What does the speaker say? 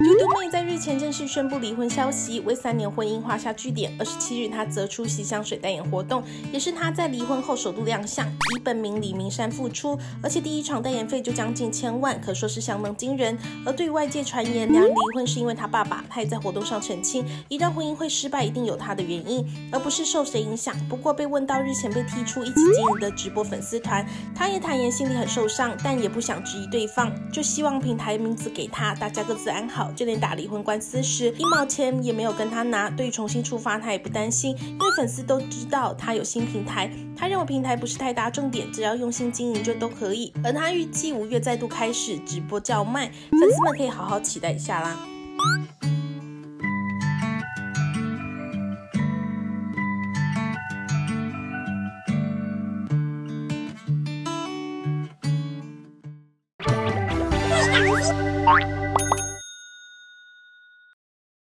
嘟嘟妹在日前正式宣布离婚消息，为三年婚姻画下句点。二十七日，她则出席香水代言活动，也是她在离婚后首度亮相，以本名李明山复出，而且第一场代言费就将近千万，可说是相当惊人。而对外界传言两人离婚是因为他爸爸，他也在活动上澄清，一段婚姻会失败一定有他的原因，而不是受谁影响。不过被问到日前被踢出一起经营的直播粉丝团，他也坦言心里很受伤，但也不想质疑对方，就希望平台名字给他，大家各自安好。就连打离婚官司时，一毛钱也没有跟他拿。对于重新出发，他也不担心，因为粉丝都知道他有新平台。他认为平台不是太大重点，只要用心经营就都可以。而他预计五月再度开始直播叫卖，粉丝们可以好好期待一下啦。